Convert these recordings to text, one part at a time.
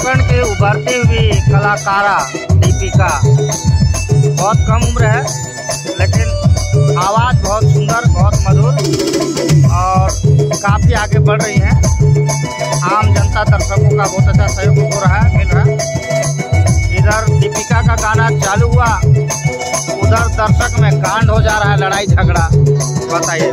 झारखंड की उभरती हुई कलाकारा दीपिका। बहुत कम उम्र है, लेकिन आवाज़ बहुत सुंदर, बहुत मधुर और काफ़ी आगे बढ़ रही हैं। आम जनता दर्शकों का बहुत अच्छा सहयोग हो रहा है, मिल रहा है। इधर दीपिका का गाना चालू हुआ, उधर दर्शक में कांड हो जा रहा है, लड़ाई झगड़ा। बताइए।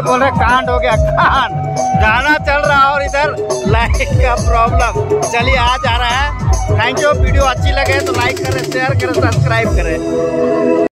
बोल रहे, कांड हो गया, कांड। गाना चल रहा और इधर लाइट का प्रॉब्लम। चलिए, आ जा रहा है। थैंक यू वीडियो अच्छी लगे तो लाइक करें शेयर करें सब्सक्राइब करें।